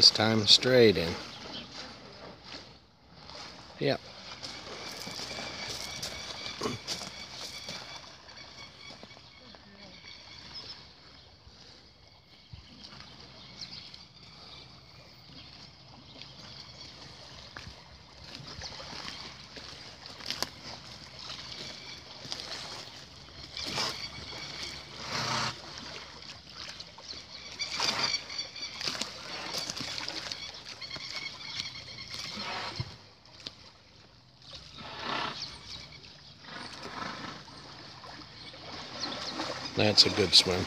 This time straight in. Yep. That's a good swim.